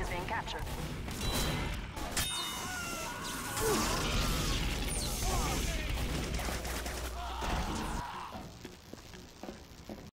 is being captured.